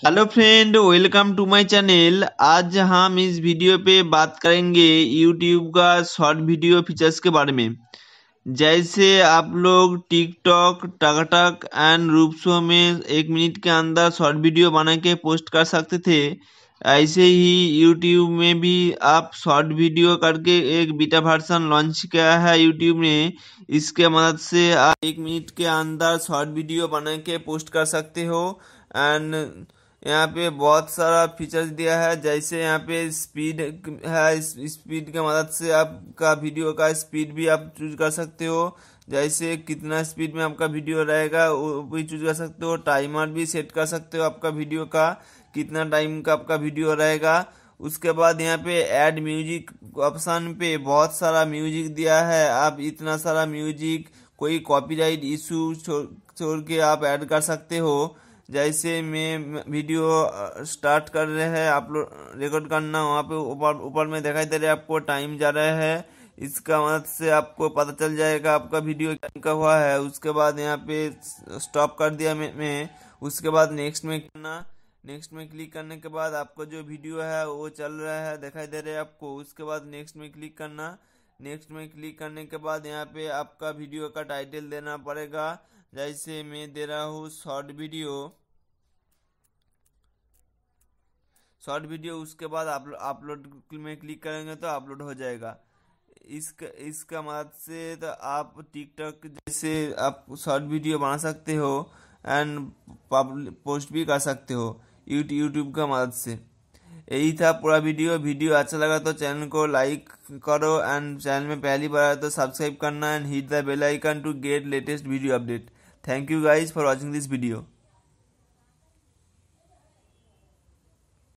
Hello friend welcome to my channel आज हम इस वीडियो पे बात करेंगे यूट्यूब का शॉर्ट वीडियो फीचर्स के बारे में। जैसे आप लोग टिकटॉक टकटक एंड रूपसो में एक मिनट के अंदर शॉर्ट वीडियो बना के पोस्ट कर सकते थे। ऐसे ही यूट्यूब में भी आप शॉर्ट वीडियो करके एक बीटा वर्सन लॉन्च किया है यूट्यूब ने। इसके मदद से आप एक मिनट के अंदर शॉर्ट वीडियो बना के पोस्ट कर सकते हो। एंड यहाँ पे बहुत सारा फीचर्स दिया है, जैसे यहाँ पे स्पीड है स्पीड के मदद से आपका वीडियो का स्पीड भी आप चूज़ कर सकते हो। जैसे कितना स्पीड में आपका वीडियो रहेगा, वो भी चूज़ कर सकते हो। टाइमर भी सेट कर सकते हो आपका वीडियो का, कितना टाइम का आपका वीडियो रहेगा। उसके बाद यहाँ पे ऐड म्यूज़िक ऑप्शन पे बहुत सारा म्यूज़िक दिया है। आप इतना सारा म्यूज़िक कोई कॉपीराइट इशू छोड़ के आप ऐड कर सकते हो। जैसे मैं वीडियो स्टार्ट कर रहे हैं, आप लोग रिकॉर्ड करना, वहाँ पे ऊपर ऊपर में दिखाई दे रहा है आपको टाइम जा रहा है। इसका मदद से आपको पता चल जाएगा आपका वीडियो का हुआ है। उसके बाद यहाँ पे स्टॉप कर दिया मैं उसके बाद नेक्स्ट में करना। नेक्स्ट में क्लिक करने के बाद आपका जो वीडियो है, वो चल रहा है, दिखाई दे रहा है आपको। उसके बाद नेक्स्ट में क्लिक करना। नेक्स्ट में क्लिक करने के बाद यहाँ पे आपका वीडियो का टाइटल देना पड़ेगा। जैसे मैं दे रहा हूँ शॉर्ट वीडियो। शॉर्ट वीडियो, उसके बाद अपलोड में क्लिक करेंगे तो अपलोड हो जाएगा। इसका इसका मदद से तो आप टिकटॉक जैसे आप शॉर्ट वीडियो बना सकते हो एंड पोस्ट भी कर सकते हो यूट्यूब का मदद से। यही था पूरा वीडियो। वीडियो अच्छा लगा तो चैनल को लाइक करो एंड चैनल में पहली बार आया तो सब्सक्राइब करना and hit the bell icon to get latest video update Thank you guys for watching this video.